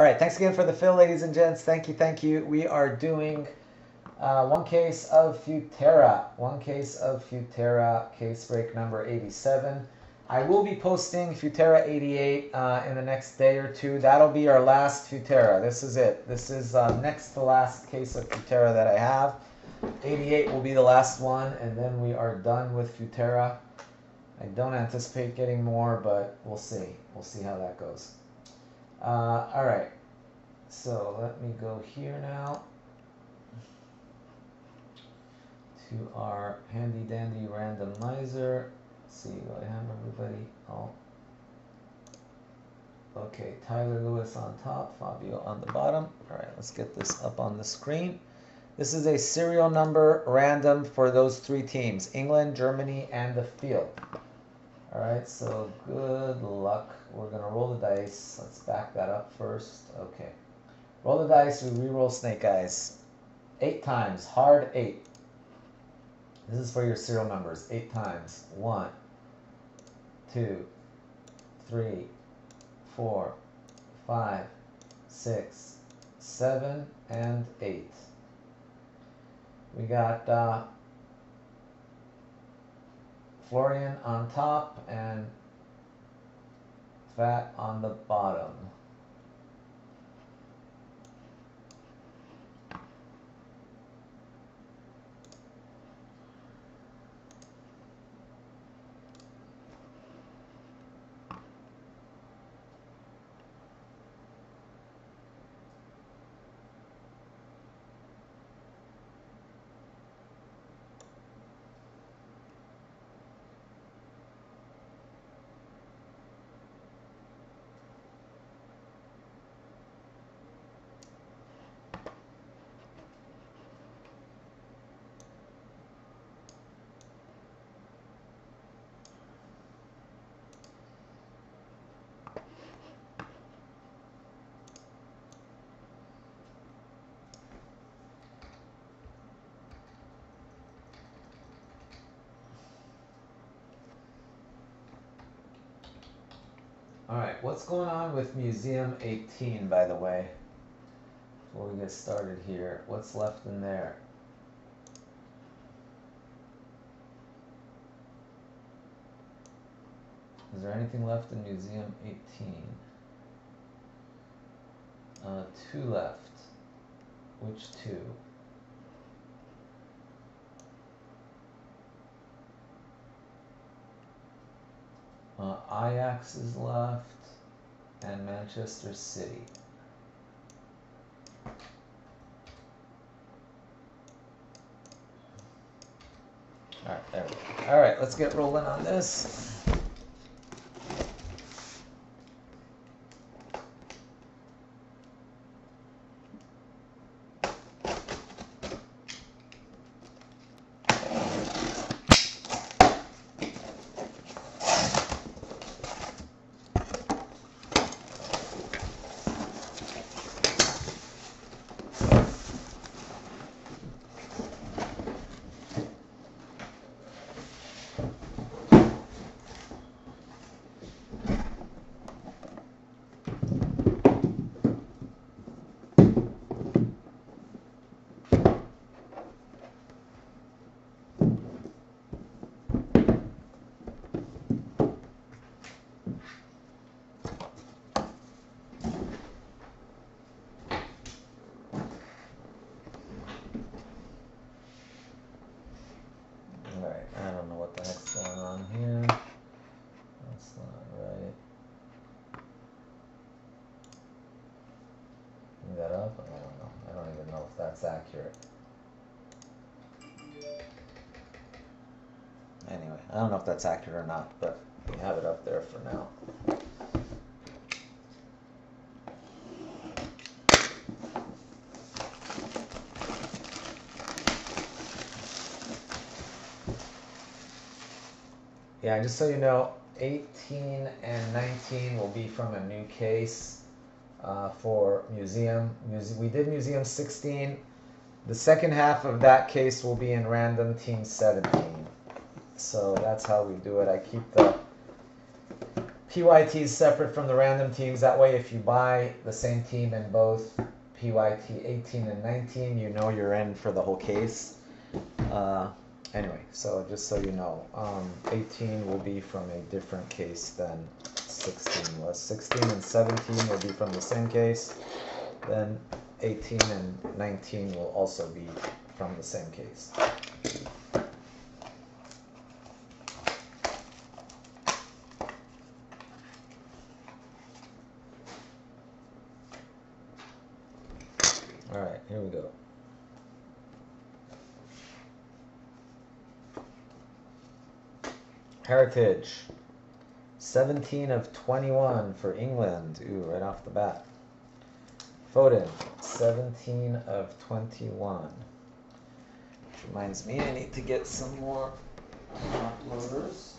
All right, thanks again for the fill, ladies and gents. Thank you, thank you. We are doing uh, one case of Futera, one case of Futera, case break number 87. I will be posting Futera 88 uh, in the next day or two. That'll be our last Futera. This is it. This is uh, next to last case of Futera that I have. 88 will be the last one, and then we are done with Futera. I don't anticipate getting more, but we'll see. We'll see how that goes. Uh, all right, so let me go here now to our handy dandy randomizer. Let's see, do I have everybody? Oh, okay. Tyler Lewis on top, Fabio on the bottom. All right, let's get this up on the screen. This is a serial number random for those three teams, England, Germany, and the field. All right, so good luck. We're gonna roll the dice. Let's back that up first. Okay. Roll the dice, we re-roll snake eyes. Eight times, hard eight. This is for your serial numbers. Eight times. One, two, three, four, five, six, seven, and eight. We got uh, Florian on top and Fat on the bottom. All right, what's going on with Museum 18, by the way? Before we get started here, what's left in there? Is there anything left in Museum 18? Uh, two left. Which two? Uh, Ajax is left, and Manchester City. All right, there we go. All right, let's get rolling on this. All right, I don't know what the heck's going on here. That's not right. Bring that up? I don't know. I don't even know if that's accurate. Anyway, I don't know if that's accurate or not, but we have it up there for now. Yeah, just so you know, 18 and 19 will be from a new case uh, for museum. Muse- we did museum 16. The second half of that case will be in random team 17. So that's how we do it. I keep the PYTs separate from the random teams. That way, if you buy the same team in both PYT 18 and 19, you know you're in for the whole case. Uh, anyway, so just so you know, um, 18 will be from a different case than 16 was. 16 and 17 will be from the same case. Then 18 and 19 will also be from the same case. All right, here we go. Heritage. 17 of 21 for England. Ooh, right off the bat. Foden, 17 of 21. Which reminds me, I need to get some more uploaders.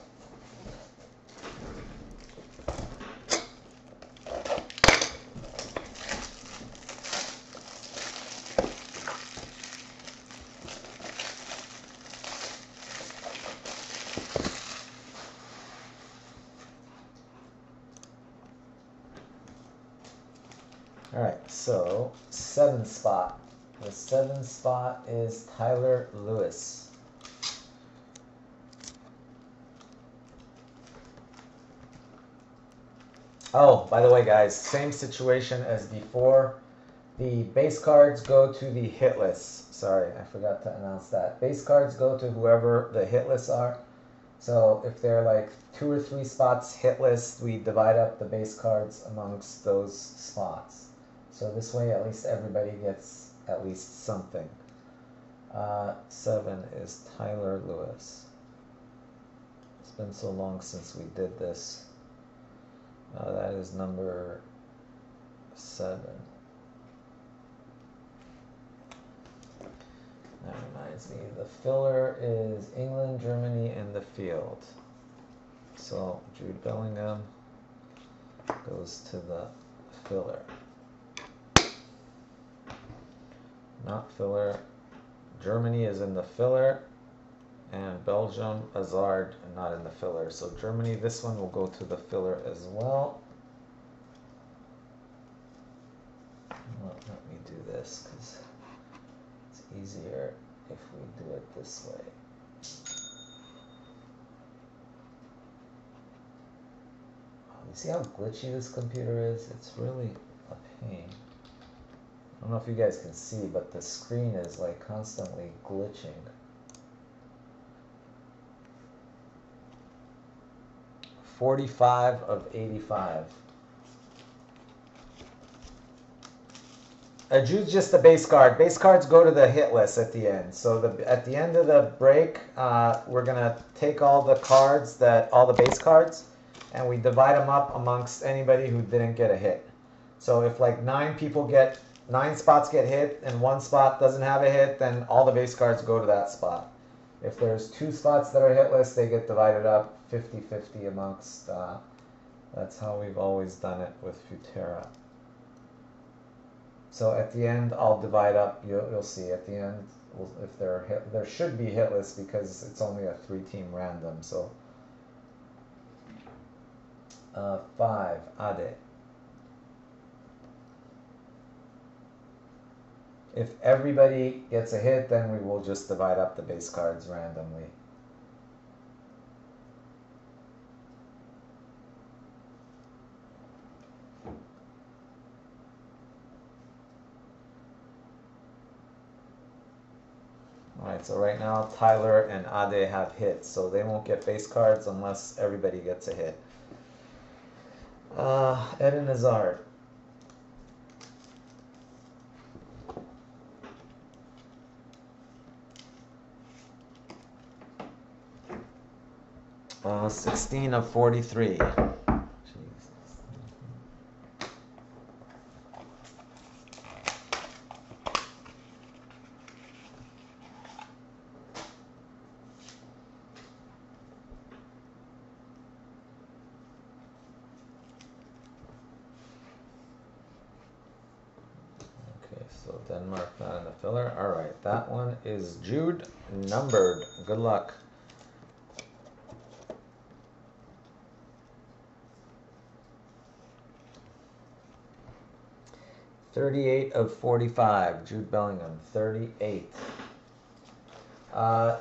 All right, so seven spot. The seven spot is Tyler Lewis. Oh, by the way, guys, same situation as before. The base cards go to the hit list. Sorry, I forgot to announce that. Base cards go to whoever the hit lists are. So if they're like two or three spots hit list, we divide up the base cards amongst those spots. So this way, at least everybody gets at least something. Uh, seven is Tyler Lewis. It's been so long since we did this. Uh, that is number seven. That reminds me, the filler is England, Germany, and the field. So Jude Bellingham goes to the filler. Not filler. Germany is in the filler, and Belgium, Hazard, not in the filler. So Germany, this one will go to the filler as well. Well, let me do this because it's easier if we do it this way. You see how glitchy this computer is? It's really a pain. Don't know if you guys can see, but the screen is like constantly glitching. Forty-five of eighty-five. Uh, Jude's just the base card. Base cards go to the hit list at the end. So the at the end of the break, uh, we're gonna take all the cards that all the base cards, and we divide them up amongst anybody who didn't get a hit. So if like nine people get nine spots get hit and one spot doesn't have a hit, then all the base cards go to that spot. If there's two spots that are hitless, they get divided up 50-50 amongst. Uh, that's how we've always done it with Futera. So at the end, I'll divide up. You'll, you'll see at the end if they're hit, there should be hitless because it's only a three-team random. So uh, five Ade. If everybody gets a hit, then we will just divide up the base cards randomly. Alright, so right now Tyler and Ade have hits, so they won't get base cards unless everybody gets a hit. Uh, Eden Hazard. Uh, 16 of 43. Okay, so Denmark not in the filler. All right, that one is Jude numbered. Good luck. 38 of 45. Jude Bellingham, 38. Uh,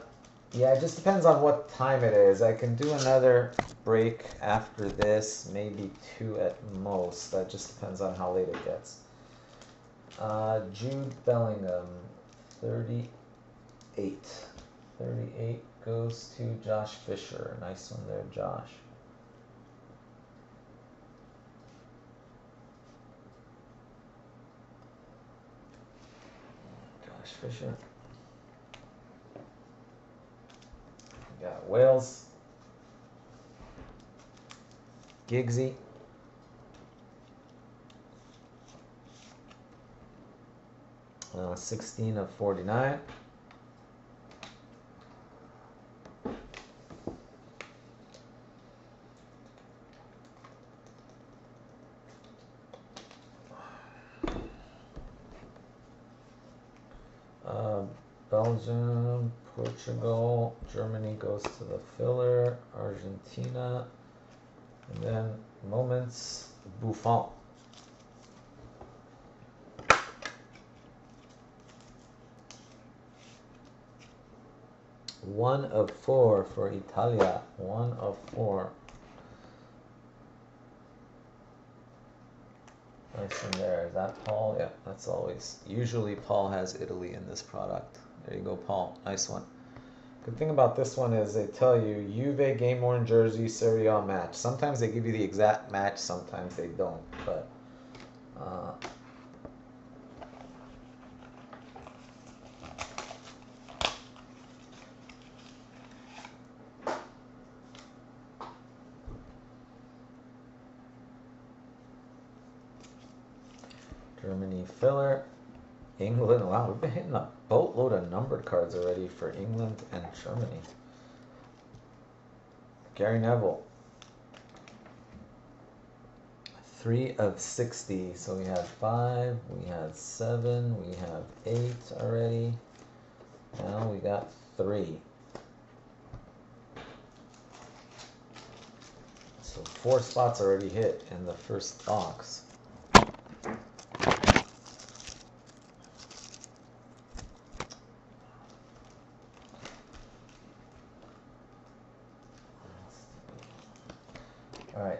yeah, it just depends on what time it is. I can do another break after this, maybe two at most. That just depends on how late it gets. Uh, Jude Bellingham, 38. 38 goes to Josh Fisher. Nice one there, Josh. Josh Fisher. We got Wales. Giggsy. Uh, 16 of 49. Uh, Belgium, Portugal, Germany goes to the filler, Argentina, and then moments Buffon. One of four for Italia. One of four. Nice one there. Is that Paul? Yeah, that's always. Usually Paul has Italy in this product. There you go, Paul. Nice one. Good thing about this one is they tell you Juve game worn jersey Serie A match. Sometimes they give you the exact match, sometimes they don't. But uh, Germany filler. England. Wow, we've been hitting a boatload of numbered cards already for England and Germany. Gary Neville. Three of 60. So we had five, we had seven, we have eight already. Now we got three. So four spots already hit in the first box. All right,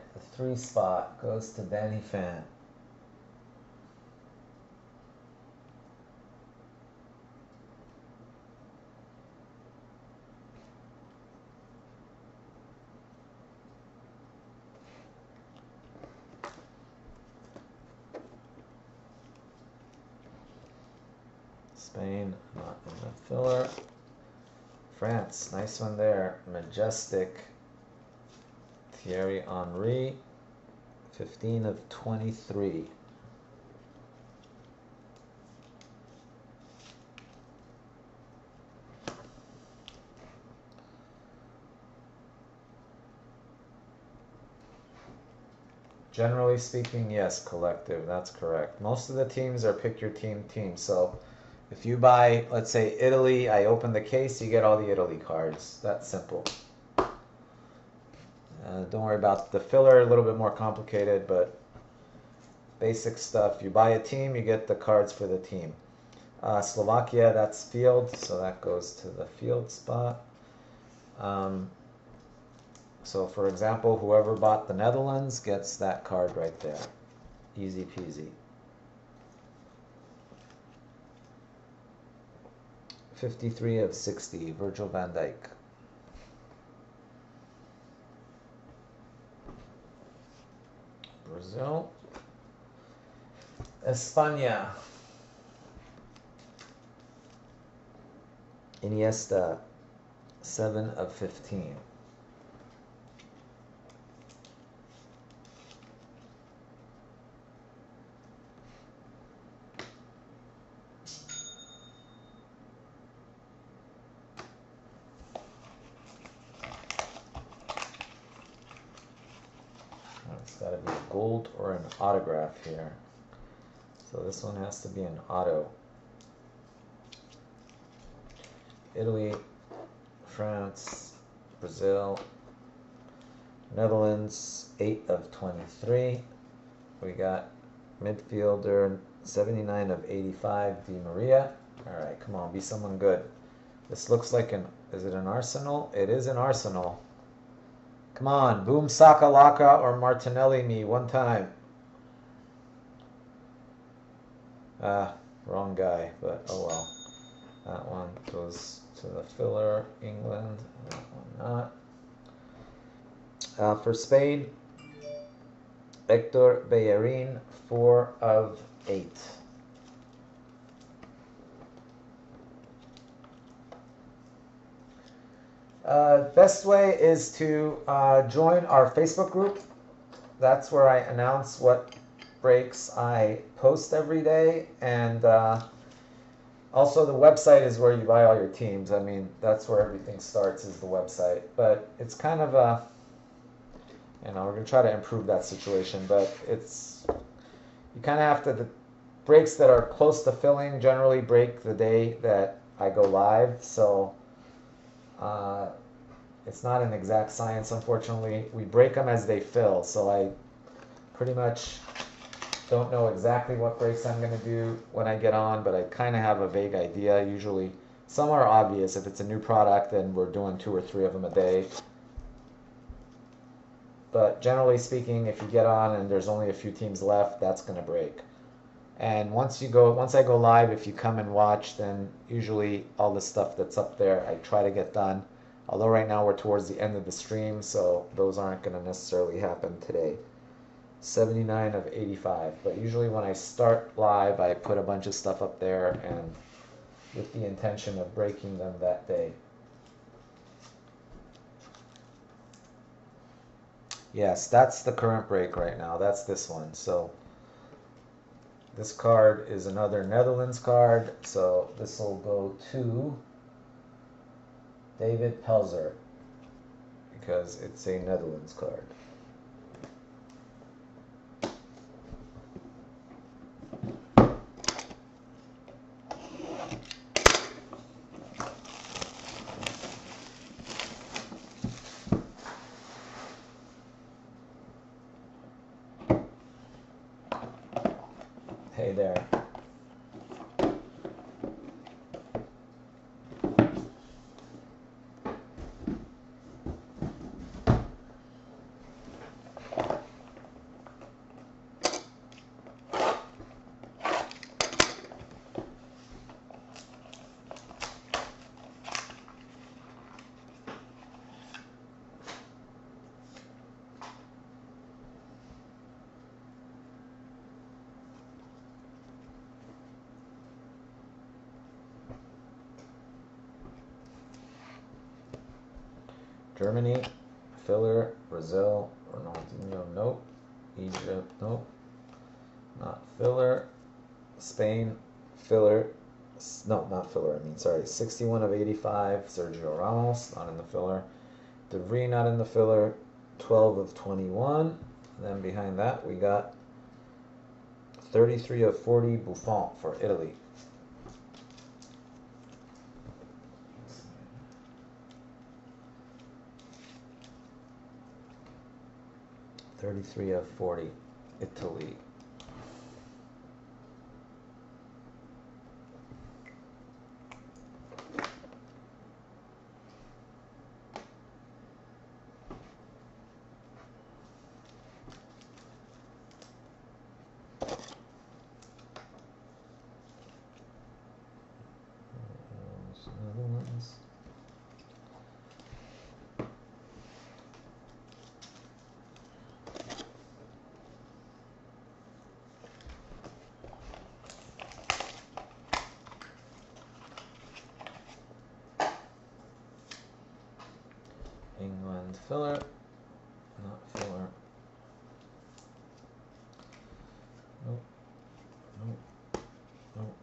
the spot goes to Danny Fan. Spain, not in the filler. France, nice one there. Majestic. Thierry Henry, 15 of 23. Generally speaking, yes, collective. That's correct. Most of the teams are pick your team teams. So if you buy, let's say Italy, I open the case, you get all the Italy cards. That's simple. Uh, don't worry about the filler, a little bit more complicated, but basic stuff. You buy a team, you get the cards for the team. Uh, Slovakia, that's field, so that goes to the field spot. Um, so for example, whoever bought the Netherlands gets that card right there. Easy peasy. 53 of 60, Virgil van Dijk. Brazil. España. Iniesta, 7 of 15. It's got to be a gold or an autograph here. So this one has to be an auto. Italy, France, Brazil, Netherlands, 8 of 23. We got Midfielder, 79 of 85, Di Maria. All right, come on, be someone good. This looks like an, is it an Arsenal? It is an Arsenal. Come on, Boom Sakalaka or Martinelli me one time. Ah, wrong guy, but oh well. That one goes to the filler, England. That one not. Uh, for Spain, Hector Bellerin, 4 of 8. Uh, best way is to uh, join our Facebook group. That's where I announce what breaks I post every day. And uh, also, the website is where you buy all your teams. I mean, that's where everything starts, is the website. But it's kind of a, you know, we're going to try to improve that situation. But it's, you kind of have to, the breaks that are close to filling generally break the day that I go live. So, uh, it's not an exact science, unfortunately. We break them as they fill, so I pretty much don't know exactly what breaks I'm going to do when I get on, but I kind of have a vague idea. Usually, some are obvious. If it's a new product, then we're doing two or three of them a day. But generally speaking, if you get on and there's only a few teams left, that's going to break. And once you go, once I go live, if you come and watch, then usually all the stuff that's up there, I try to get done. Although right now we're towards the end of the stream, so those aren't going to necessarily happen today. 79 of 85. But usually when I start live, I put a bunch of stuff up there and with the intention of breaking them that day. Yes, that's the current break right now. That's this one. So this card is another Netherlands card, so this will go to David Pelzer because it's a Netherlands card. Hey there. Germany, filler, Brazil, Ronaldinho, nope. Egypt, nope. Not filler. Spain, filler. No, not filler, I mean, sorry. 61 of 85, Sergio Ramos, not in the filler. De Vrij, not in the filler. 12 of 21. And then behind that, we got 33 of 40, Buffon for Italy. 33 of 40, Italy. Netherlands. England filler, not filler. Nope, nope, nope.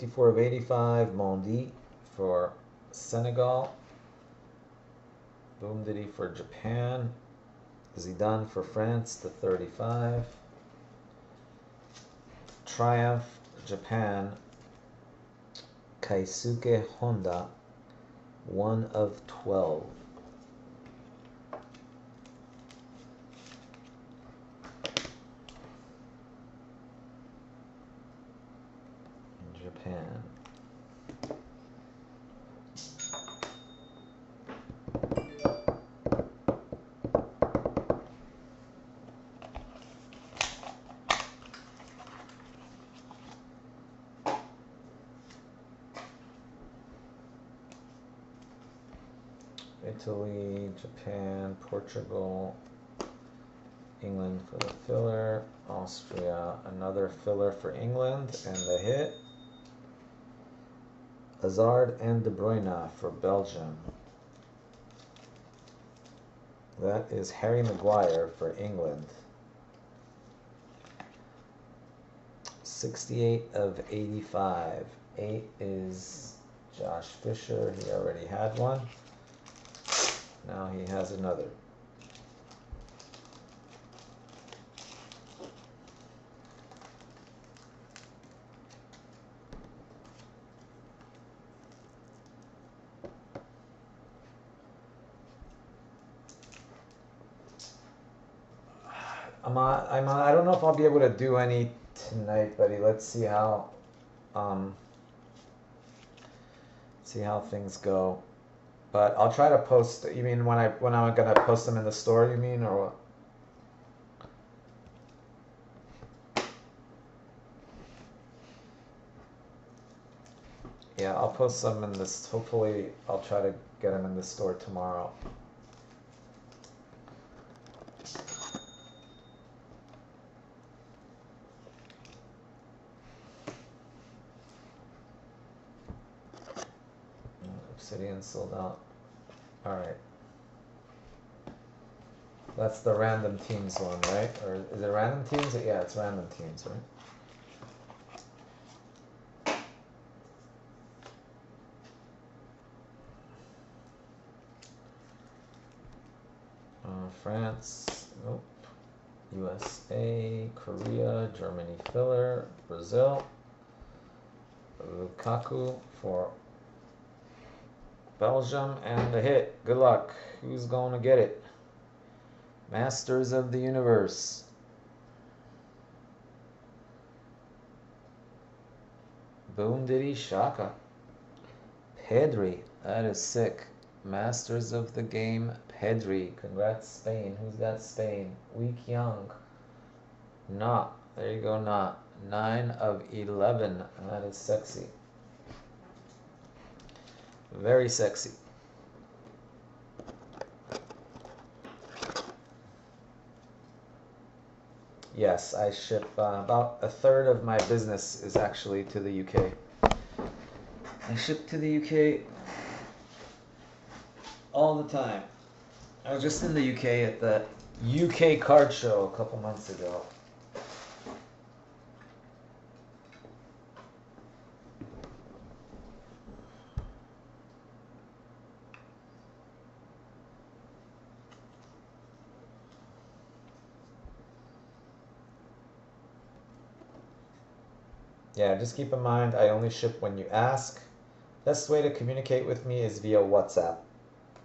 54 of 85, Mendy for Senegal. Boom Diddy for Japan. Zidane for France to 35. Triumph Japan. Keisuke Honda 1 of 12. Japan. Italy, Japan, Portugal, England for the filler, Austria, another filler for England, and the hit. Hazard and De Bruyne for Belgium. That is Harry Maguire for England. 68 of 85. 8 is Josh Fisher. He already had one. Now he has another. I'm on, I'm on, I don't know if I'll be able to do any tonight, buddy. Let's see how um see how things go. But I'll try to post. You mean when I when I'm gonna post them in the store? You mean or what? Yeah, I'll post some in this. Hopefully, I'll try to get them in the store tomorrow. Sold out. Alright. That's the random teams one, right? Or is it random teams? Yeah, it's random teams, right? Uh, France, nope. USA, Korea, Germany filler, Brazil, Lukaku for Belgium, and the hit. Good luck. Who's going to get it? Masters of the Universe. Boom Diddy Shaka. Pedri. That is sick. Masters of the Game. Pedri. Congrats, Spain. Who's got Spain? Weak Young. Not. There you go, not. 9 of 11. That is sexy. Very sexy. Yes, I ship uh, about a third of my business is actually to the UK. I ship to the UK all the time. I was just in the UK at the UK card show a couple months ago. Yeah, just keep in mind I only ship when you ask. Best way to communicate with me is via WhatsApp.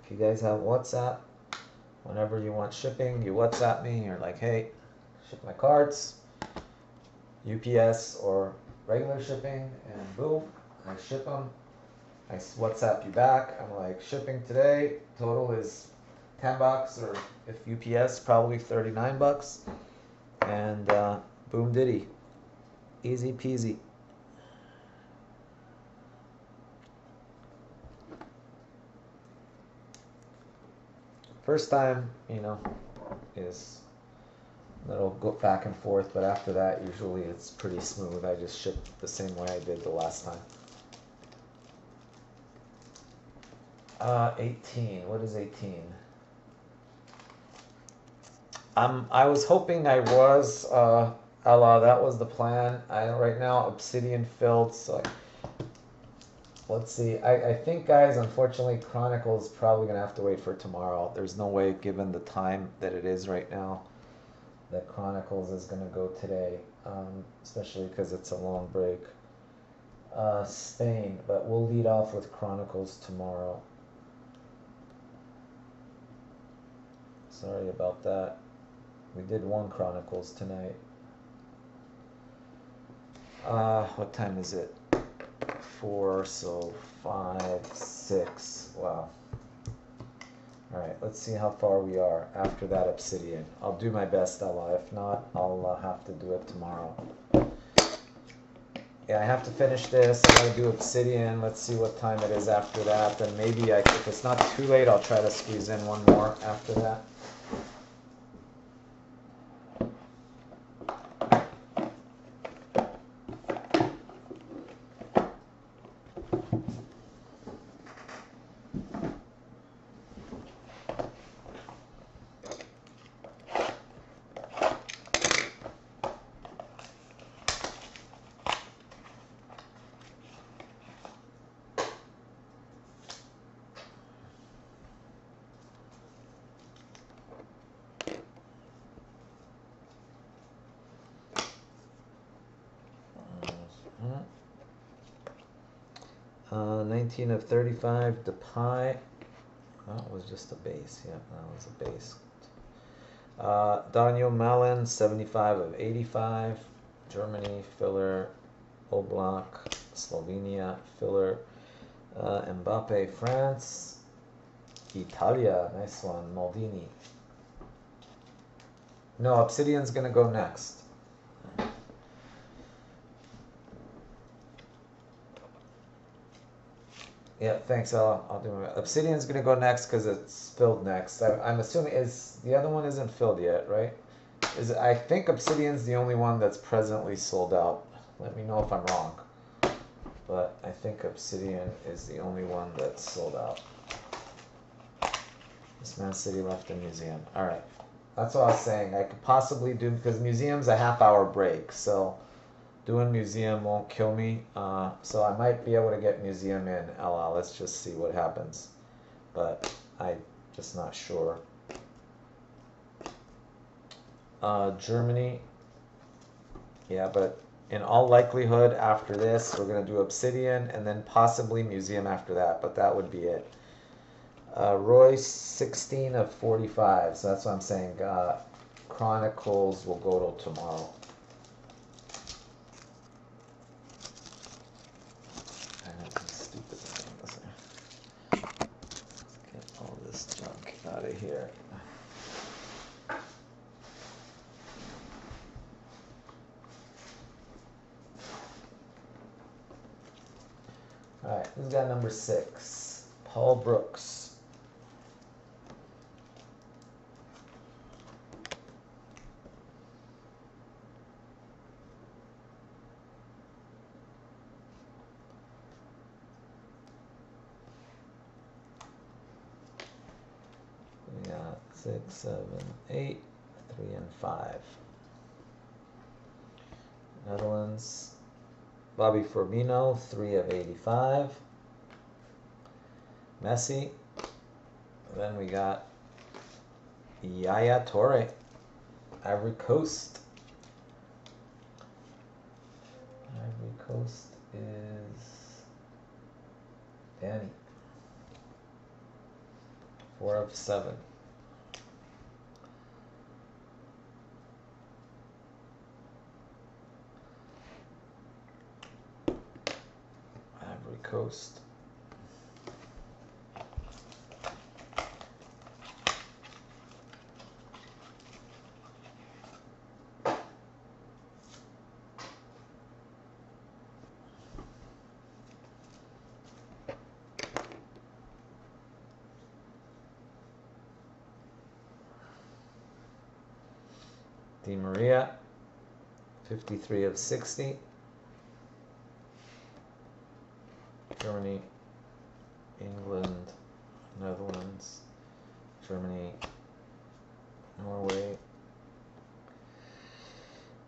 If you guys have WhatsApp, whenever you want shipping, you WhatsApp me. You're like, hey, ship my cards, UPS or regular shipping, and boom, I ship them. I WhatsApp you back. I'm like, shipping today, total is 10 bucks, or if UPS, probably 39 bucks. And uh, boom, diddy. Easy peasy. First time, you know, is a little go back and forth, but after that, usually it's pretty smooth. I just ship the same way I did the last time. Uh, 18. What is 18? I'm, I was hoping I was, uh, Ella, that was the plan. I right now obsidian filled, so let's see. I, I think guys, unfortunately, Chronicles probably gonna have to wait for tomorrow. There's no way, given the time that it is right now, that Chronicles is gonna go today, um, especially because it's a long break. Uh, Spain, but we'll lead off with Chronicles tomorrow. Sorry about that. We did one Chronicles tonight. Uh, what time is it? Four, so five, six. Wow. All right, let's see how far we are after that obsidian. I'll do my best, Ella. If not, I'll uh, have to do it tomorrow. Yeah, I have to finish this. I gotta do obsidian. Let's see what time it is after that. Then maybe I, if it's not too late, I'll try to squeeze in one more after that. Uh, 19 of 35, Depay. That was just a base. Yeah, that was a base. Uh, Donyell Malen, 75 of 85. Germany, filler. Oblak, Slovenia, filler. Uh, Mbappe, France. Italia, nice one. Maldini. No, Obsidian's gonna go next. Yeah, thanks. I'll, I'll do my Obsidian's gonna go next because it's filled next. I, am assuming is the other one isn't filled yet, right? Is I think Obsidian's the only one that's presently sold out. Let me know if I'm wrong, but I think Obsidian is the only one that's sold out. This Man City left the museum. All right, that's what I was saying. I could possibly do because museum's a half hour break, so doing museum won't kill me. Uh, so I might be able to get museum in Ella. Let's just see what happens. But I'm just not sure. Uh, Germany. Yeah, but in all likelihood, after this, we're going to do Obsidian and then possibly Museum after that. But that would be it. Uh, Reus, 16 of 45. So that's what I'm saying. Uh, Chronicles will go till tomorrow. out of here. All right, who's got number six? Paul Brooks. Six, seven, eight, three, and five. Netherlands. Bobby Firmino, three of 85. Messi. then we got Yaya Toure, Ivory Coast. Ivory Coast is Danny. Four of seven. Coast. Di Maria, 53 of 60. Germany, England, Netherlands, Germany, Norway.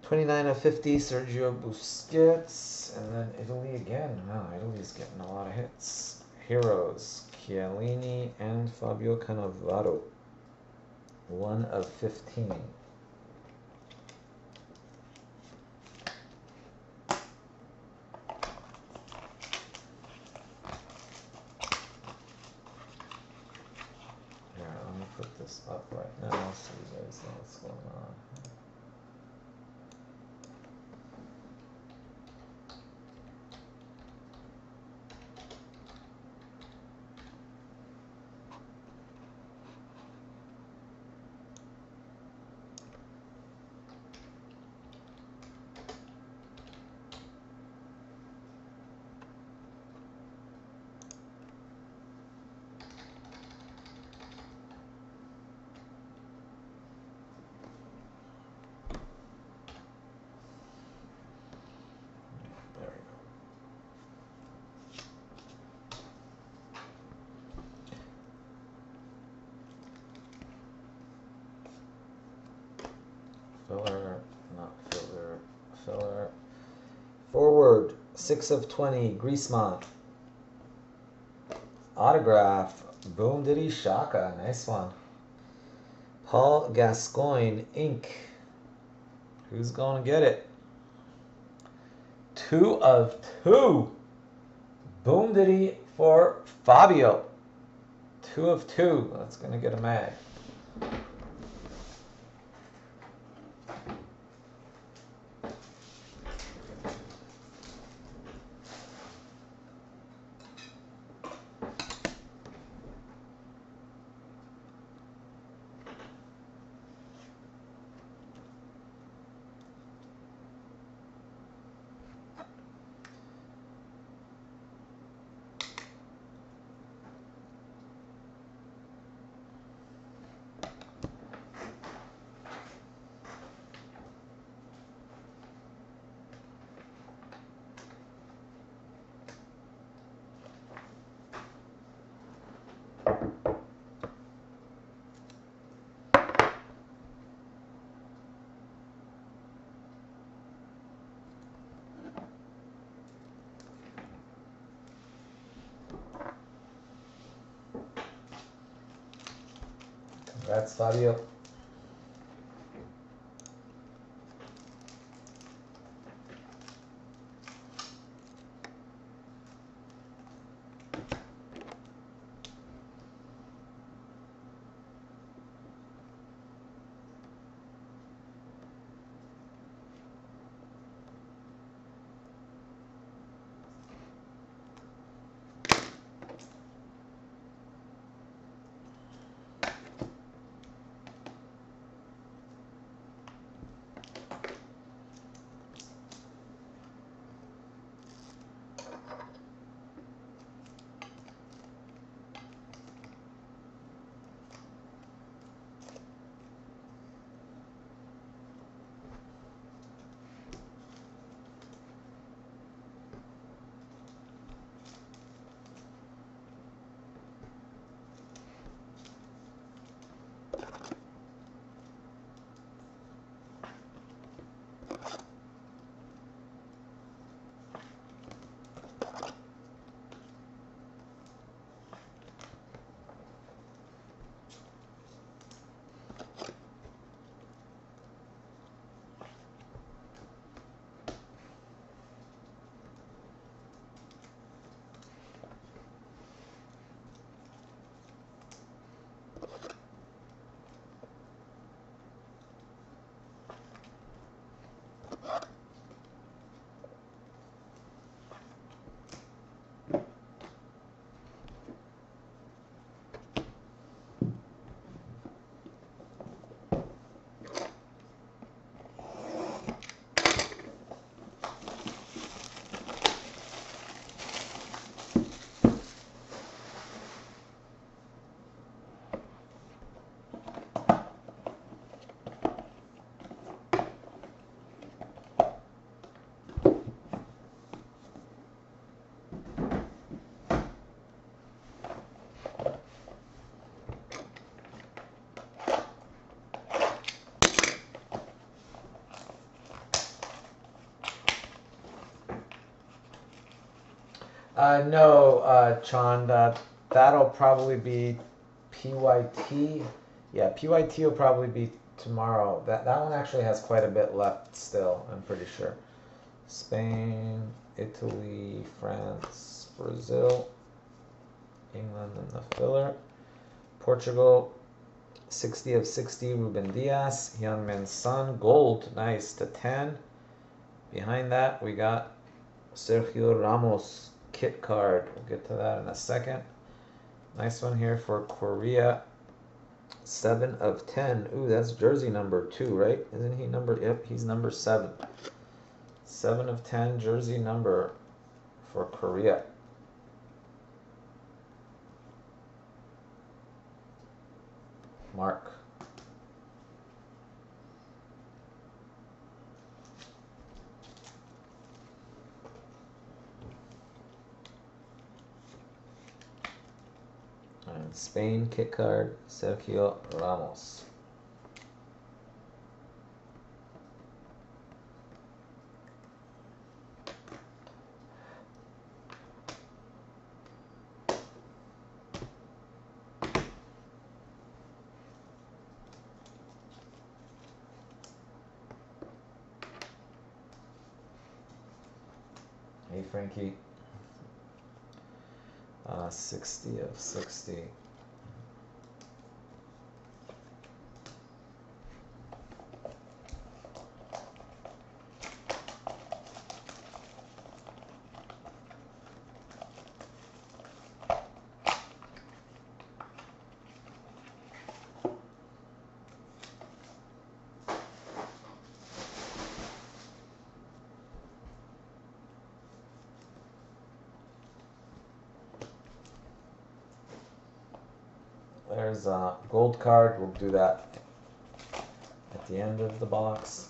29 of 50, Sergio Busquets. And then Italy again. Wow, Italy's getting a lot of hits. Heroes, Chiellini and Fabio Cannavaro. 1 of 15. 6 of 20, Griezmann. Autograph, Boom Diddy Shaka, nice one. Paul Gascoigne, ink. Who's going to get it? Two of two. Boom Diddy for Fabio. Two of two. That's going to get a mag. Fabio. Uh, no, uh, Chand, uh, that'll probably be PYT. Yeah, PYT will probably be tomorrow. That that one actually has quite a bit left still. I'm pretty sure. Spain, Italy, France, Brazil, England, and the filler. Portugal, 60 of 60, Ruben Dias, Heung-min Son, gold, nice to 10. Behind that, we got Sergio Ramos kit card. We'll get to that in a second. Nice one here for Korea. 7 of 10. Ooh, that's jersey number 2, right? Isn't he number... Yep, he's number 7. 7 of 10 jersey number for Korea. Mark. And Spain kit card Sergio Ramos. Hey Frankie. Uh, 60 of 60. There's a gold card. We'll do that at the end of the box.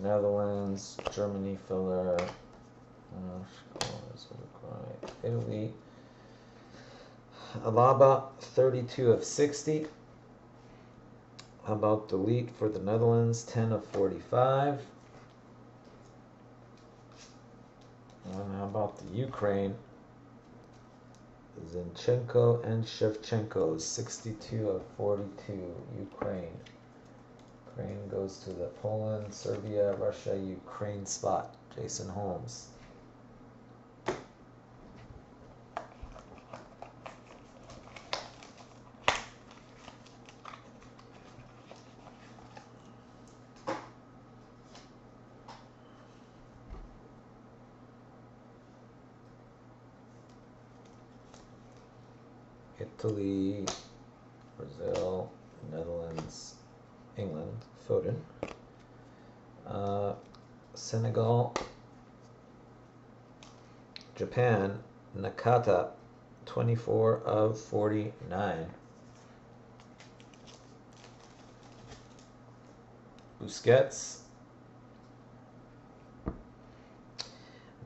Netherlands, Germany filler, uh, Italy. Alaba, 32 of 60. How about De Ligt for the Netherlands, 10 of 45. And how about the Ukraine? Zinchenko and Shevchenko, 62 of 42. Ukraine. Ukraine goes to the Poland, Serbia, Russia, Ukraine spot. Jason Holmes. Italy, Brazil, Netherlands, England, Foden, uh, Senegal, Japan, Nakata, 24 of 49. Busquets,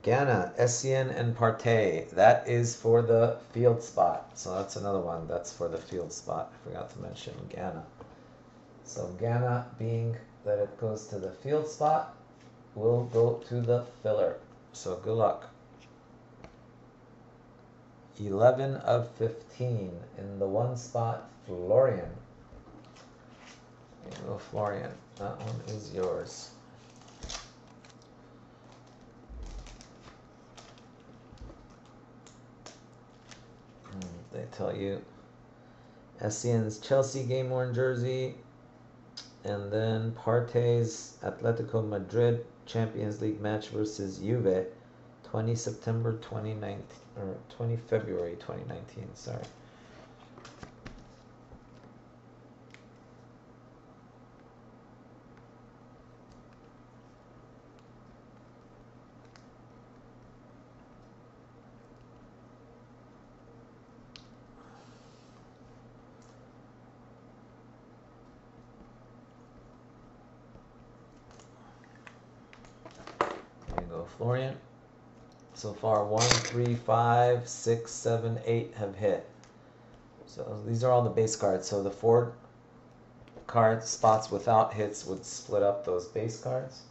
Ghana, Essien and Partey. That is for the field spot. So that's another one. That's for the field spot. I forgot to mention Ghana. So Ghana, being that it goes to the field spot, will go to the filler. So good luck. 11 of 15 in the one spot, Florian. Go, Florian. That one is yours. Hmm, they tell you Essien's Chelsea game worn jersey, and then Partey's Atletico Madrid Champions League match versus Juve, 20 September 2019 or 20 February 2019. Sorry. Florian. So far, one, three, five, six, seven, eight have hit. So these are all the base cards. So the four card spots without hits would split up those base cards.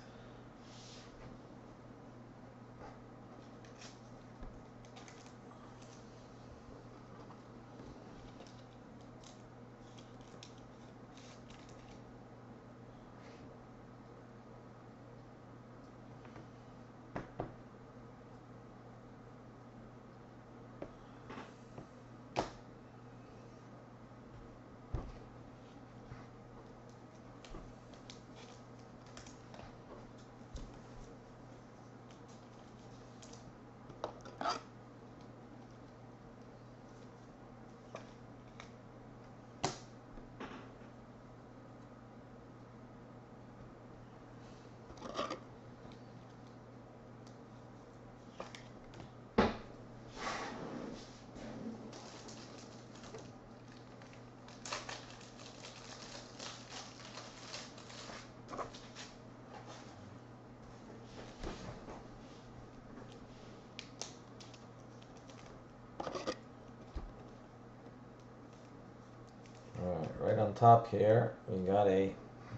right on top here, we got a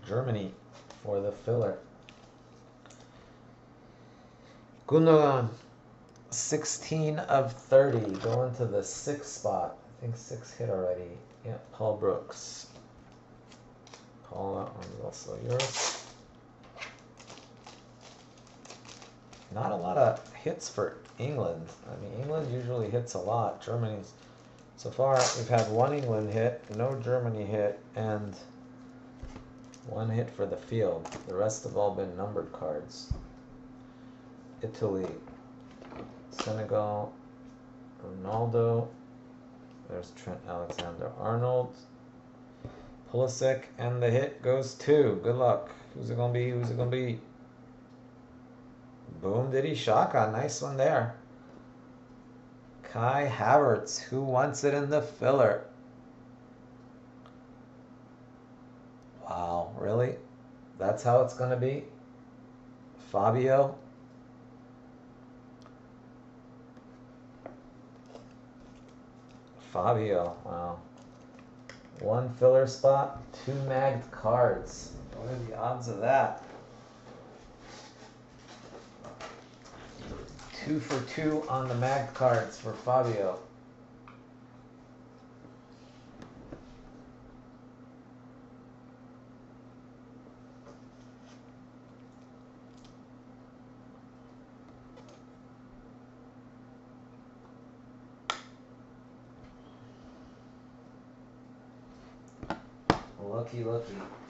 Germany for the filler. Gundogan, 16 of 30, going to the sixth spot. I think six hit already. Yeah, Paul Brooks. Paul, that one's also yours. Not a lot of hits for England. I mean, England usually hits a lot. Germany's so far we've had one England hit, no Germany hit, and one hit for the field. The rest have all been numbered cards. Italy, Senegal, Ronaldo. There's Trent Alexander Arnold. Pulisic, and the hit goes to. Good luck. Who's it gonna be? Who's it gonna be? Boom Diddy Shaka. Nice one there. Kai Havertz. Who wants it in the filler? Wow, really? That's how it's gonna be? Fabio? Fabio, wow. One filler spot, two magged cards. What are the odds of that? Two for two on the mag cards for Fabio. Lucky, lucky.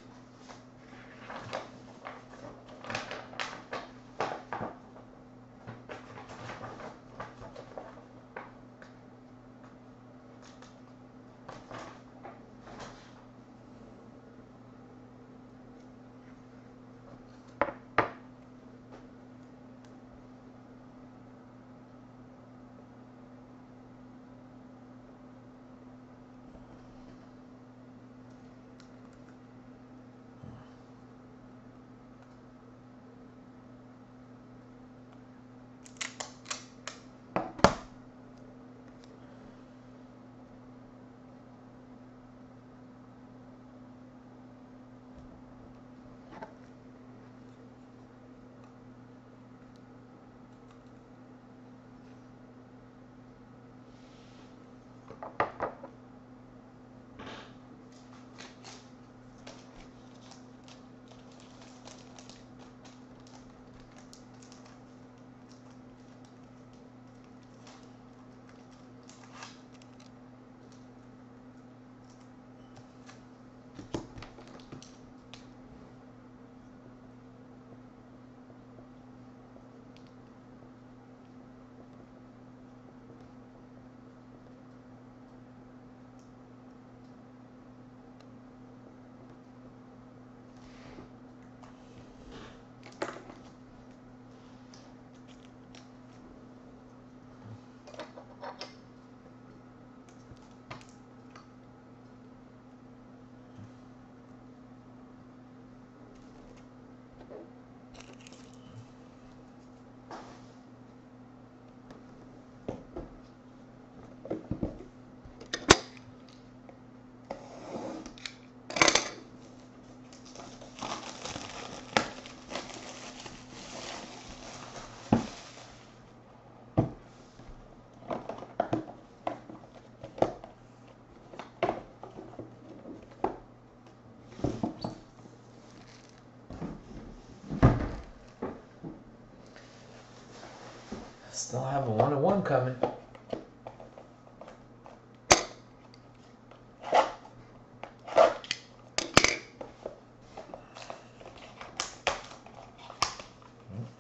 Still have a one and one coming. Hmm,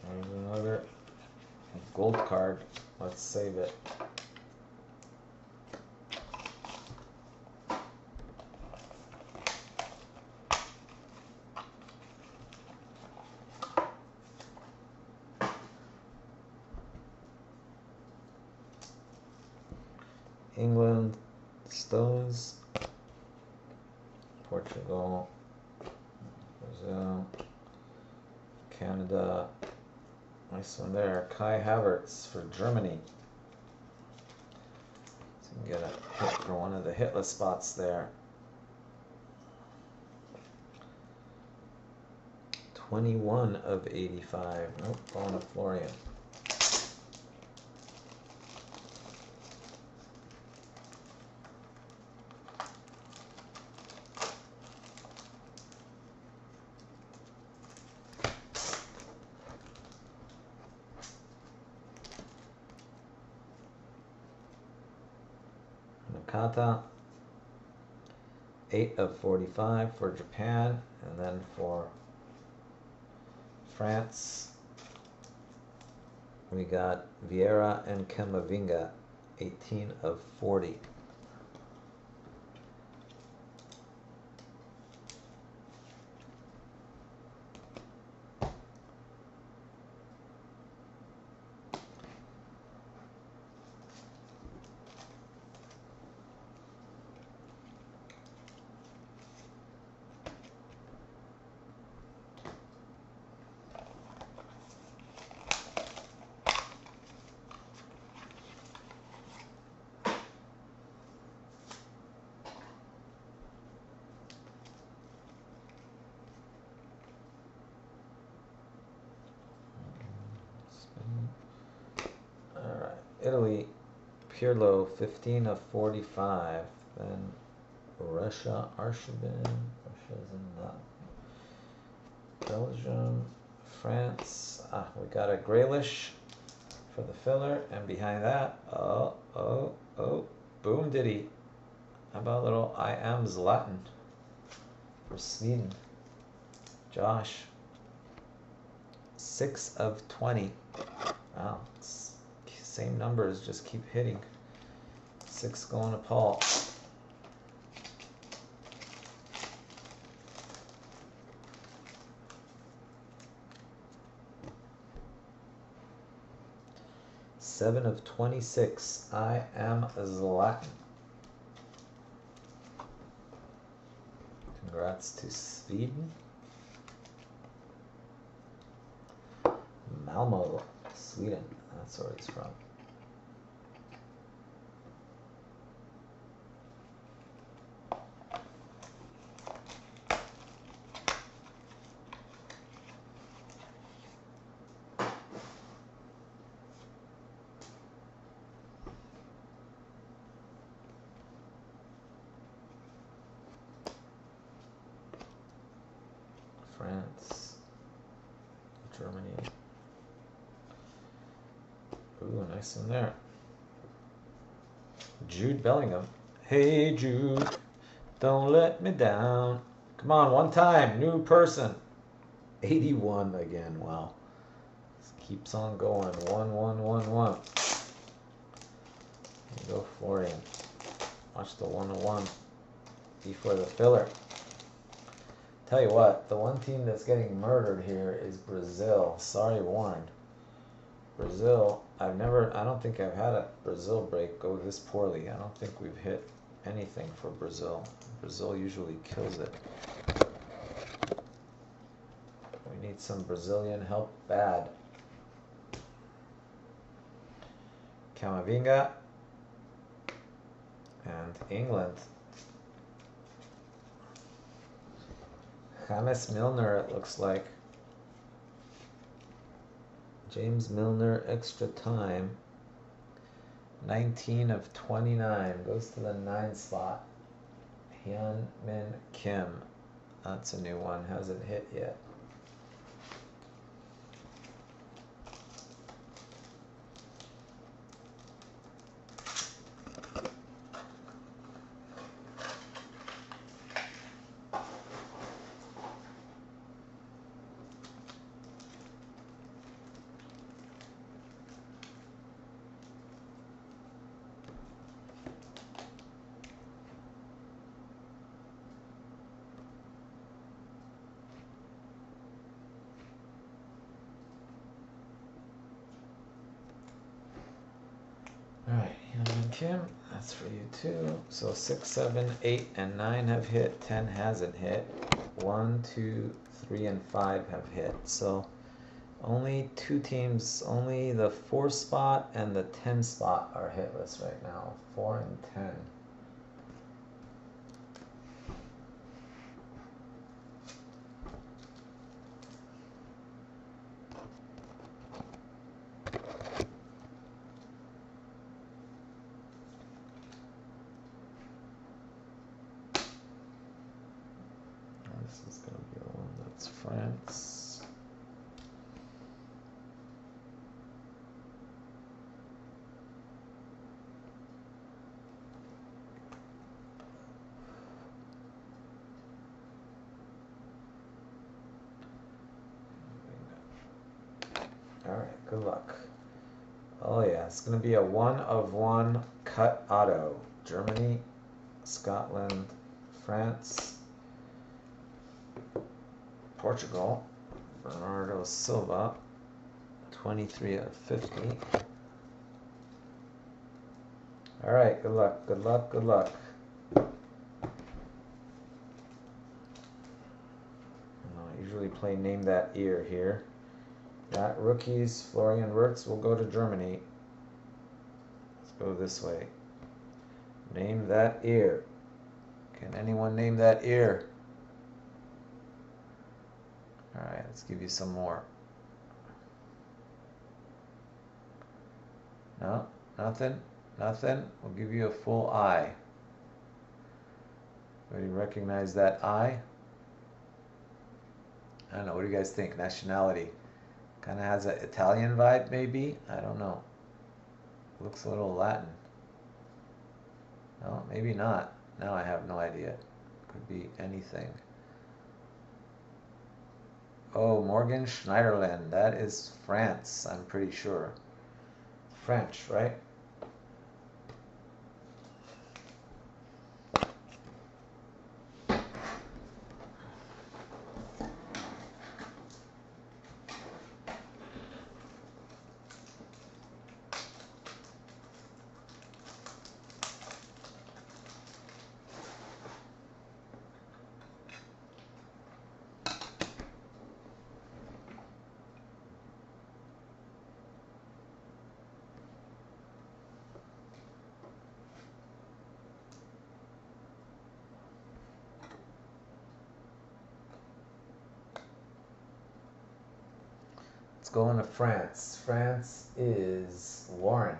there's another gold card. Let's save it. England, Stones, Portugal, Brazil, Canada. Nice one there. Kai Havertz for Germany. So you can get a hit for one of the hitless spots there. 21 of 85. Nope, going to Florian. 8 of 45 for Japan. And then for France, we got Vieira and Camavinga. 18 of 40. Alright, Italy, Pirlo, 15 of 45. Then Russia, Arshavin. Russia's in that. Belgium, France. Ah, we got a Grealish for the filler. And behind that, oh, oh, oh, boom diddy. How about a little I am Zlatan for Sweden? Josh. 6 of 20. Wow, same numbers, just keep hitting. Six going to Paul. Seven of 26. I am Zlatan. Congrats to Sweden. Malmo, Sweden. That's where it's from. France, Germany. Ooh, nice in there. Jude Bellingham. Hey Jude, don't let me down. Come on, one time, new person. 81 again, wow. This keeps on going. One, one, one, one. Go for Florian. Watch the one to one before the filler. Tell you what, the one team that's getting murdered here is Brazil. Sorry, Warren. Brazil, I've never, I don't think I've had a Brazil break go this poorly. I don't think we've hit anything for Brazil. Brazil usually kills it. We need some Brazilian help bad. Camavinga and England. James Milner, it looks like. James Milner, extra time. 19 of 29. Goes to the 9 slot. Hyun Min Kim. That's a new one. Hasn't hit yet. Alright, Hyun Kim, that's for you too. So six, seven, eight, and nine have hit. Ten hasn't hit. One, two, three, and five have hit. So only two teams, only the four spot and the ten spot are hitless right now. Four and ten. This is gonna be the one that's France. All right, good luck. It's gonna be a one of one cut auto. Germany, Scotland, France, Portugal, Bernardo Silva, 23 of 50. All right, good luck, good luck, good luck. I usually play name that ear here. That rookies, Florian Wirtz will go to Germany. Go this way. Name that ear. Can anyone name that ear? Alright, let's give you some more. No, nothing, nothing. We'll give you a full eye. Anybody recognize that eye? I don't know. What do you guys think? Nationality. Kind of has an Italian vibe, maybe? I don't know. Looks a little Latin. No, maybe not. Now I have no idea. Could be anything. Oh, Morgan Schneiderlin. That is France, I'm pretty sure. French, right? Going to France. France is Warren.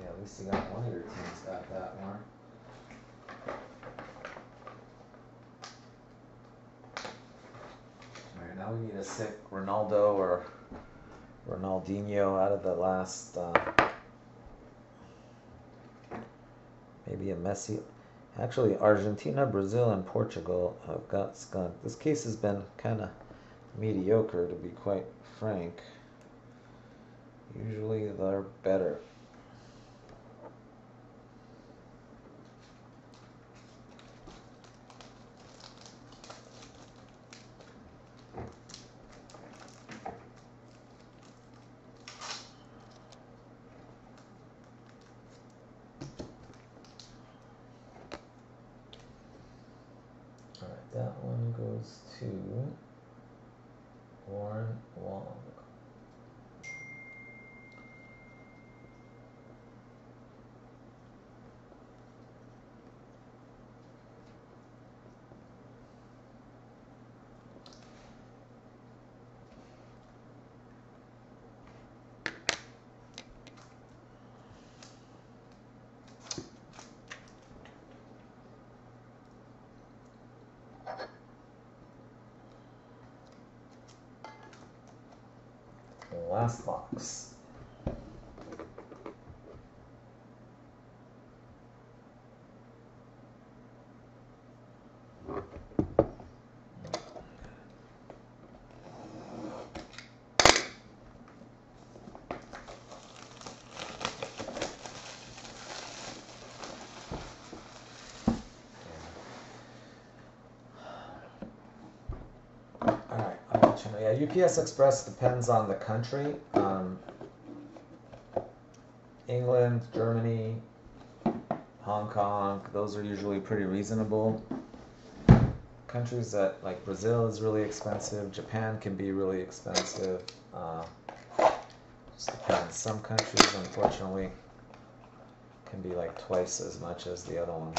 Yeah, at least you got one of your teams got that, Warren. Alright, now we need a sick Ronaldo or Ronaldinho out of the last. Uh, maybe a Messi. Actually, Argentina, Brazil, and Portugal have got skunked. This case has been kind of mediocre, to be quite frank. Usually they're better. Alright, that one goes to Warren Wong. Last box. Yeah, UPS Express depends on the country. Um, England, Germany, Hong Kong, those are usually pretty reasonable. Countries that like Brazil is really expensive. Japan can be really expensive. Uh, just depends. Some countries, unfortunately, can be like twice as much as the other ones.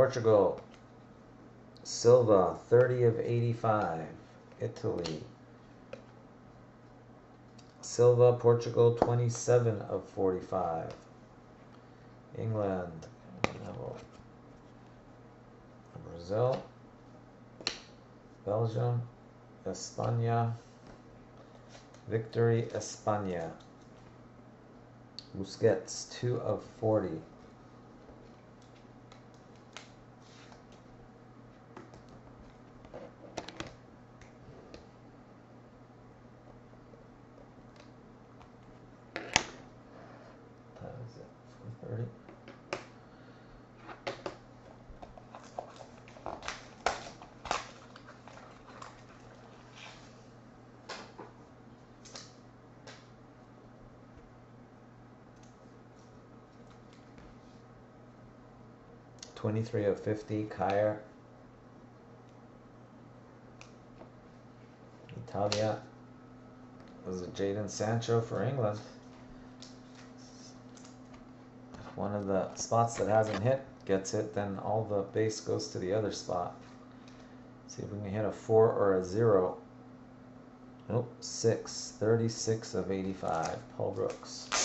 Portugal. Silva, 30 of 85. Italy. Silva, Portugal, 27 of 45. England. Brazil. Belgium. España. Victory España. Busquets, 2 of 40. 23 of 50, Kyer. Italia. This is Jadon Sancho for England. If one of the spots that hasn't hit gets hit, then all the base goes to the other spot. See if we can hit a 4 or a 0. Nope, 6. 36 of 85. Paul Brooks.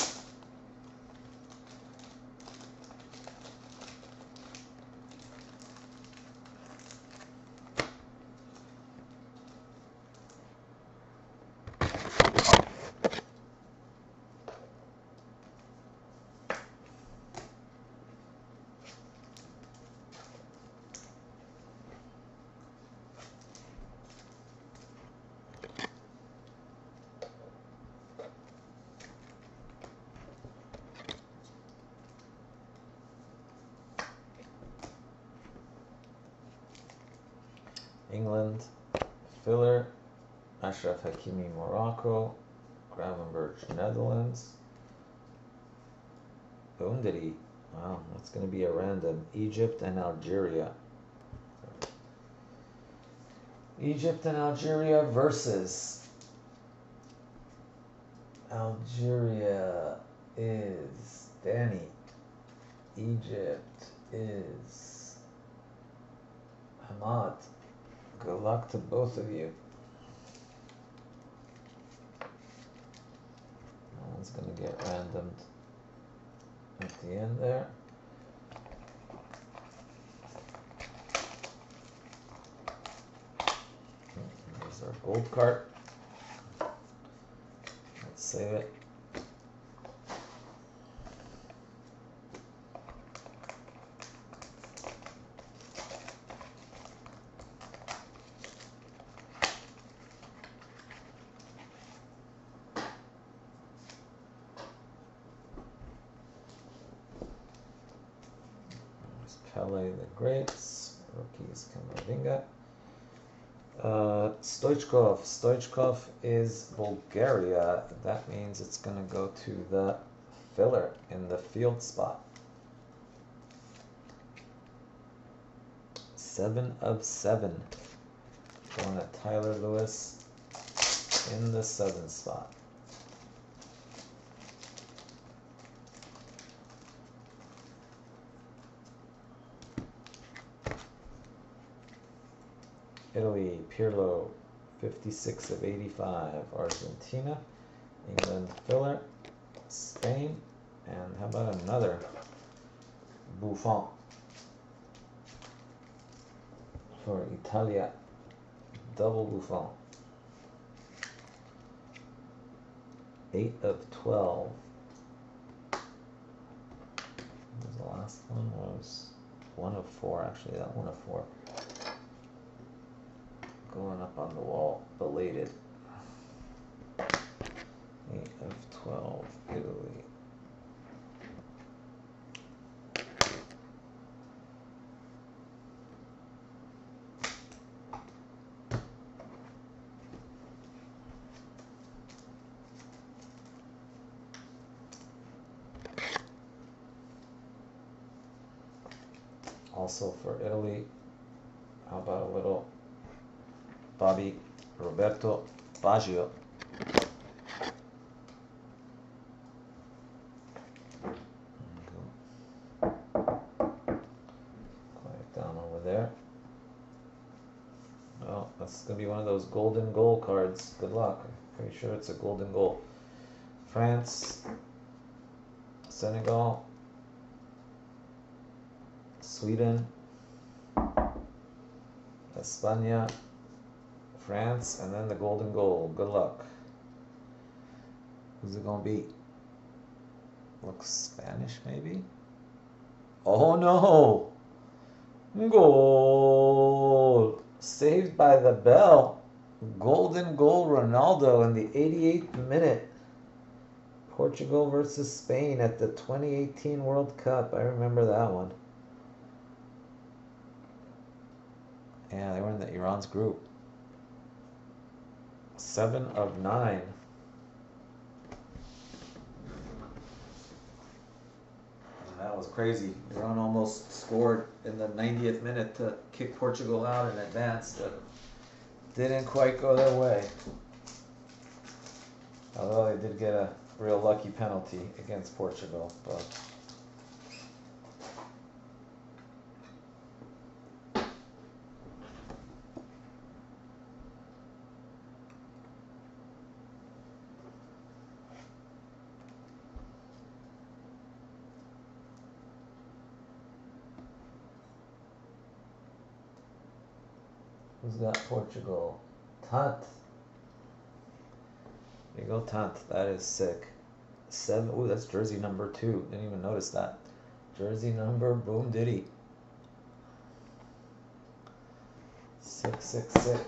Hakimi, Morocco, Gravenberch, Netherlands, Boundary, wow, that's going to be a random, Egypt and Algeria. Egypt and Algeria versus Algeria is Danny. Egypt is Hamad. Good luck to both of you. One's gonna get randomed at the end there. There's our gold cart. Let's save it. There's Pele the Greats, rookies Camavinga. Uh, Stoichkov. Stoichkov is Bulgaria. That means it's going to go to the filler in the field spot. Seven of seven. Going to Tyler Lewis in the seven spot. Italy, Pirlo, 56 of 85. Argentina, England, filler. Spain, and how about another Buffon for Italia, double Buffon. 8 of 12. The last one? Was 1 of 4, actually, that 1 of 4 going up on the wall, belated. 8 of 12, Italy. Also for Italy, how about a little Bobby Roberto Baggio. Down over there. Well, that's going to be one of those golden goal cards. Good luck. I'm pretty sure it's a golden goal. France, Senegal, Sweden, España, France, and then the golden goal. Good luck. Who's it gonna be? Looks Spanish, maybe. Oh no! Goal! Saved by the bell. Golden goal, Ronaldo in the 88th minute. Portugal versus Spain at the 2018 World Cup. I remember that one. Yeah, they were in the Iran's group. Seven of nine. That was crazy. Iran almost scored in the 90th minute to kick Portugal out in advance. But didn't quite go their way. Although they did get a real lucky penalty against Portugal, but Who's got Portugal? Tant. There you go, Tant. That is sick. Seven. Ooh, that's jersey number two. Didn't even notice that. Jersey number. Boom, diddy. Sick, sick, sick.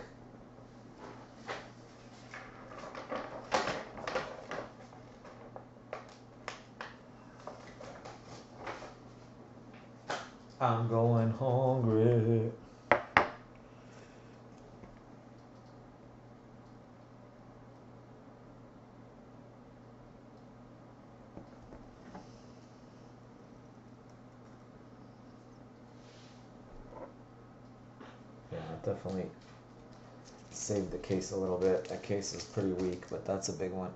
I'm going hungry. Yeah, it definitely saved the case a little bit. That case is pretty weak, but that's a big one.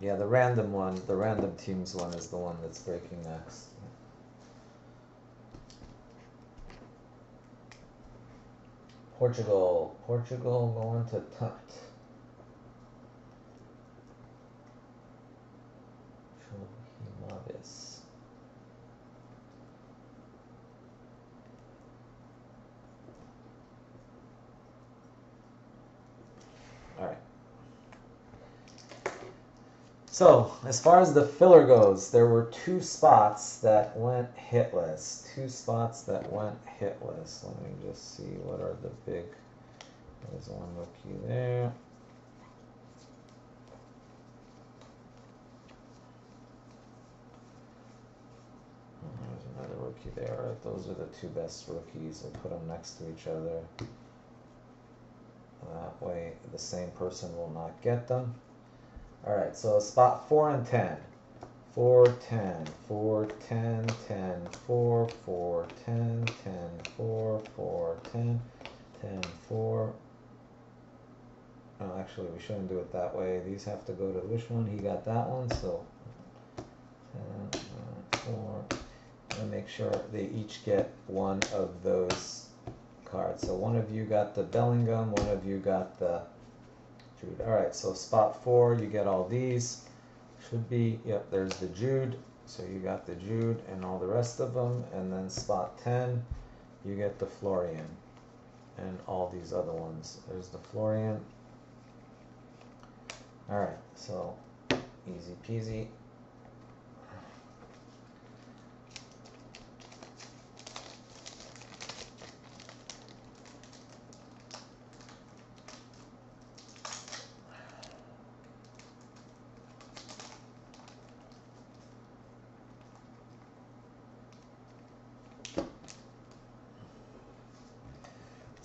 Yeah, the random one, the random teams one is the one that's breaking next. Portugal, Portugal going to Tunt. Mavis. All right. So, as far as the filler goes, there were two spots that went hitless. Two spots that went hitless. Let me just see what are the big. There's one rookie there. There's another rookie there. Those are the two best rookies. We'll put them next to each other. That way, the same person will not get them. All right, so spot 4 and 10. 4, 10, 4, 10, 10, 4, 4, 10, 10, 4, 4, 10, 10, 4. Oh, actually, we shouldn't do it that way. These have to go to which one? He got that one, so 10, 4. And make sure they each get one of those cards. So one of you got the Bellingham, one of you got the Jude. All right, so spot four, you get all these. Should be, yep, there's the Jude. So you got the Jude and all the rest of them. And then spot 10, you get the Florian and all these other ones. There's the Florian. All right, so easy peasy.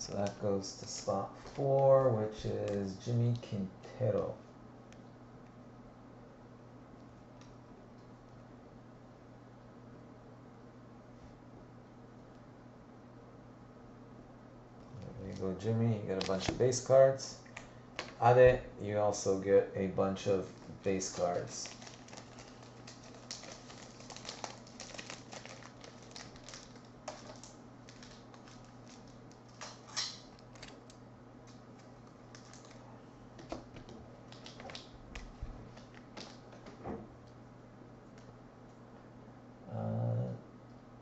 So that goes to spot four, which is Jimmy Quintero. There you go, Jimmy. You get a bunch of base cards. Ade, you also get a bunch of base cards.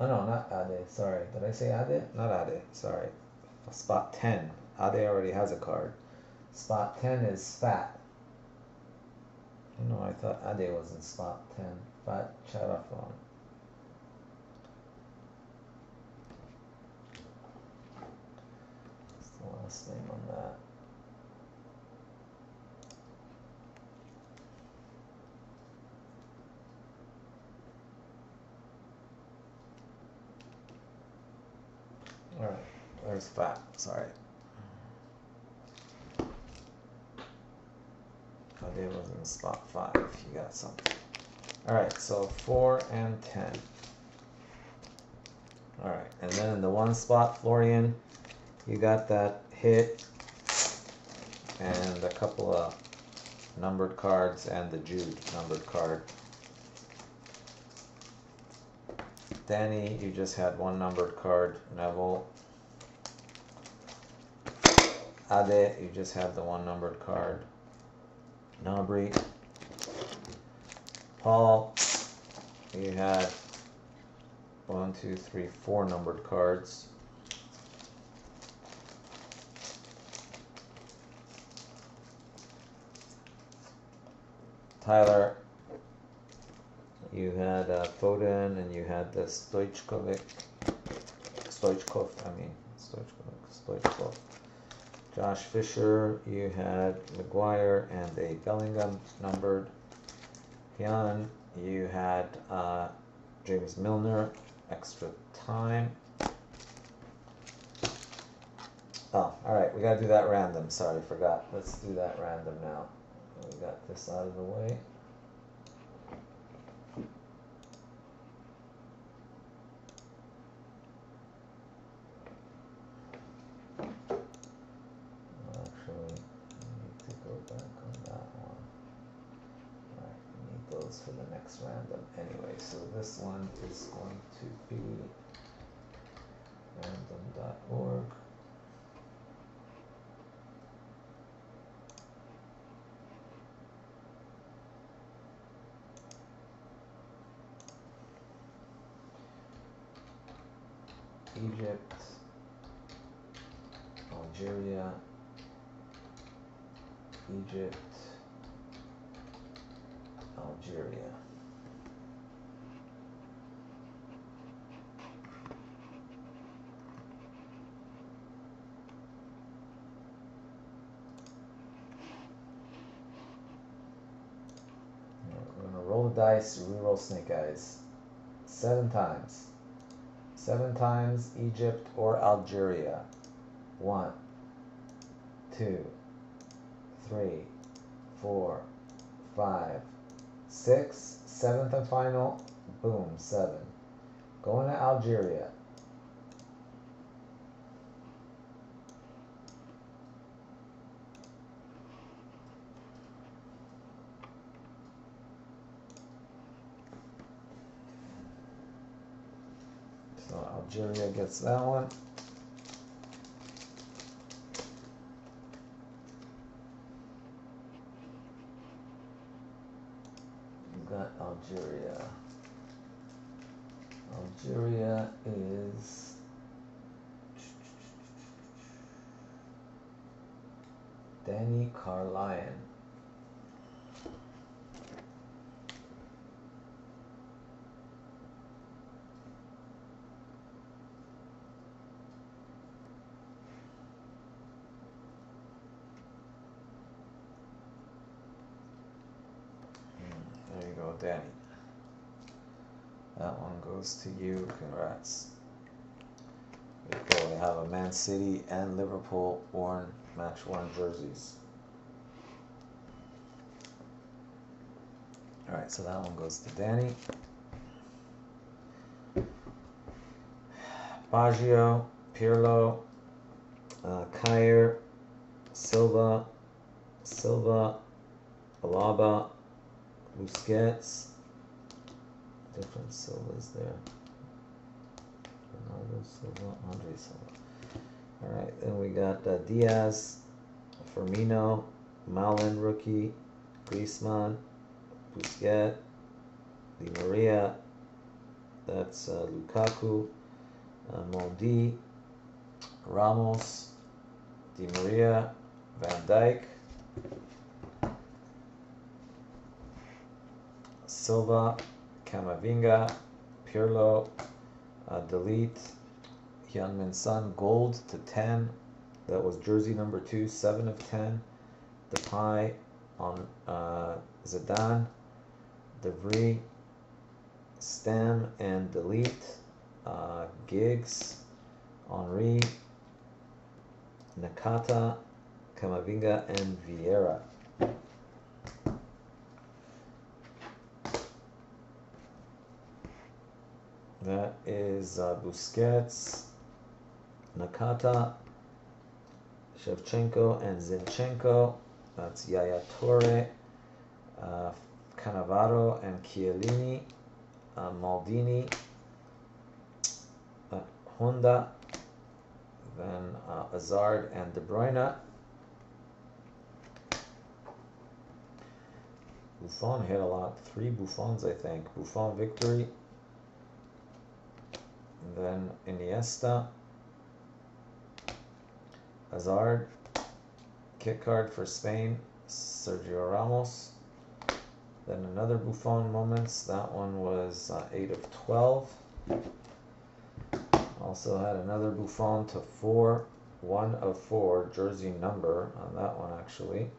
Oh no, not Ade. Sorry, did I say Ade? Not Ade. Sorry. Spot ten. Ade already has a card. Spot ten is Fat. No, I thought Ade was in spot ten. Fat Charafon. What's the last name on that? All right, where's fat? Sorry. Fade was in spot five. You got something. All right, so four and ten. All right, and then in the one spot, Florian, you got that hit and a couple of numbered cards and the Jude numbered card. Danny, you just had one numbered card. Neville. Ade, you just had the one numbered card. Gnabry. Paul, you had one, two, three, four numbered cards. Tyler, you had uh, Foden and you had the Stoichkovic, Stoichkov, I mean, Stoichkov, Stoichkov. Josh Fisher, you had Maguire and a Bellingham numbered. Jan, you had uh, James Milner, extra time. Oh, alright, we gotta do that random. Sorry, forgot. Let's do that random now. We got this out of the way. Actually, I need to go back on that one. Alright, we need those for the next random anyway. So this one is going to be random.org. Egypt, Algeria, Egypt, Algeria. We're gonna roll the dice, re-roll snake eyes. Seven times. Seven times Egypt or Algeria. One, two, three, four, five, six, seventh and final. Boom, seven. Going to Algeria. So Algeria gets that one. You got Algeria. Algeria is Danny Carlion. There you Danny. That one goes to you. Congrats. We have a Man City and Liverpool worn match worn jerseys. All right, so that one goes to Danny. Baggio, Pirlo, uh, Silva, Silva, Alaba, Busquets. Different Silvas there. Bernardo Silva, Andre Silva. All right, then we got uh, Diaz, Firmino, Malen rookie, Griezmann, Busquets, Di Maria, That's uh, Lukaku, uh, Mondi, Ramos, Di Maria, Van Dijk, Silva, Camavinga, Pirlo, uh, delete, Heung-min Son, gold to 10. That was jersey number 2, 7 of 10. Depay on uh, Zidane, De Vrij, Stam and delete, uh, Giggs, Henry, Nakata, Camavinga, and Vieira. That is uh, Busquets, Nakata, Shevchenko, and Zinchenko. That's Yaya Toure, uh, Cannavaro, and Chiellini, uh, Maldini, uh, Honda, then uh, Hazard and De Bruyne. Buffon hit a lot. Three Buffons, I think. Buffon victory. Then Iniesta. Hazard. Kit card for Spain. Sergio Ramos. Then another Buffon moments. That one was uh, 8 of 12. Also had another Buffon to 4. 1 of 4 jersey number on that one actually.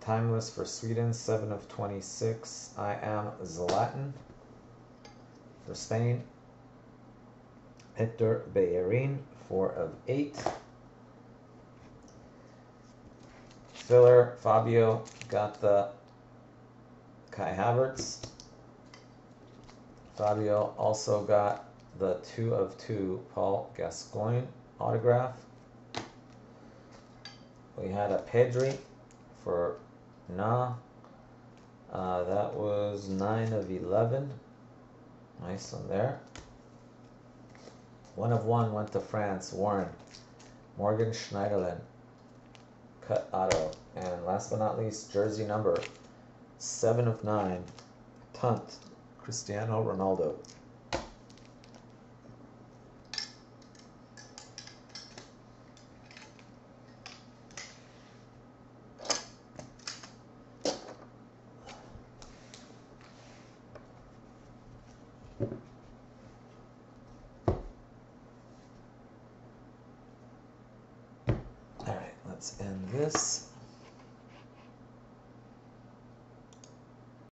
Timeless for Sweden, 7 of 26. I am Zlatan for Spain. Hector Bellerin, 4 of 8. Filler, Fabio got the Kai Havertz. Fabio also got the 2 of 2 Paul Gascoigne autograph. We had a Pedri for Nah. Uh, that was 9 of 11. Nice one there. One of one went to France. Warren. Morgan Schneiderlin. Cut auto. And last but not least, jersey number 7 of 9. Tunt. Cristiano Ronaldo.